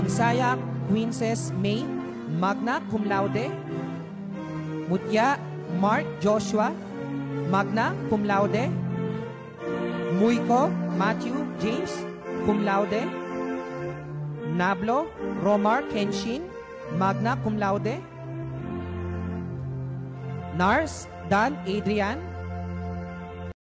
Monsayak Quinces May, magna cum laude. Mutya Mark Joshua, magna cum laude. Muiko Matthew James, cum laude. Nablo Romar Kenshin, magna cum laude. Nars Dan Adrian,